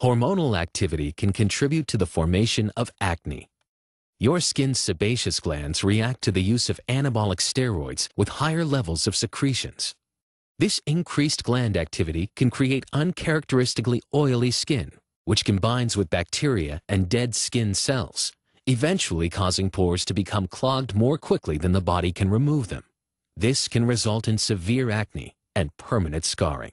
Hormonal activity can contribute to the formation of acne. Your skin's sebaceous glands react to the use of anabolic steroids with higher levels of secretions. This increased gland activity can create uncharacteristically oily skin, which combines with bacteria and dead skin cells, eventually causing pores to become clogged more quickly than the body can remove them. This can result in severe acne and permanent scarring.